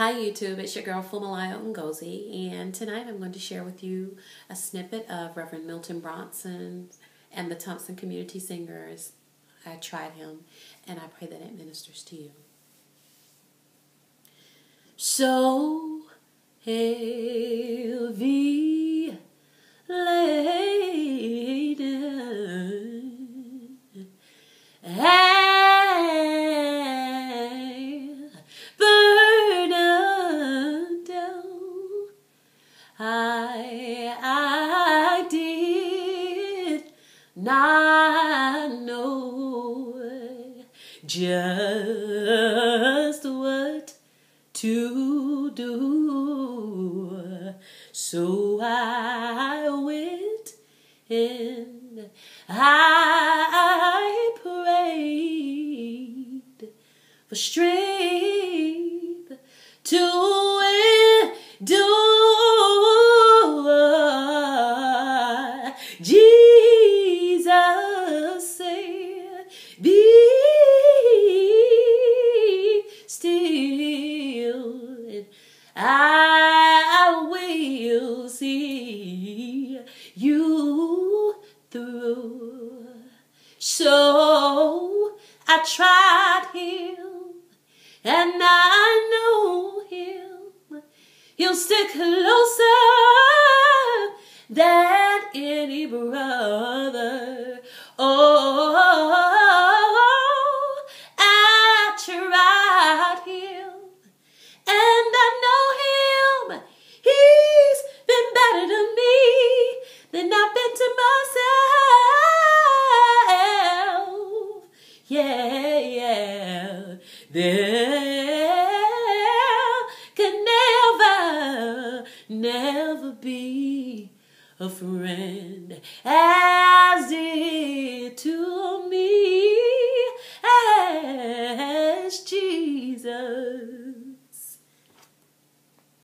Hi YouTube, it's your girl Funmilayo Ngozi, and tonight I'm going to share with you a snippet of Reverend Milton Brunson and the Thompson Community Singers. I tried him, and I pray that it ministers to you. So heavy not know just what to do. So I went and I prayed for strength to I tried him, and I know him. He'll stick closer than any brother. Oh, There could never, never be a friend as dear to me as Jesus.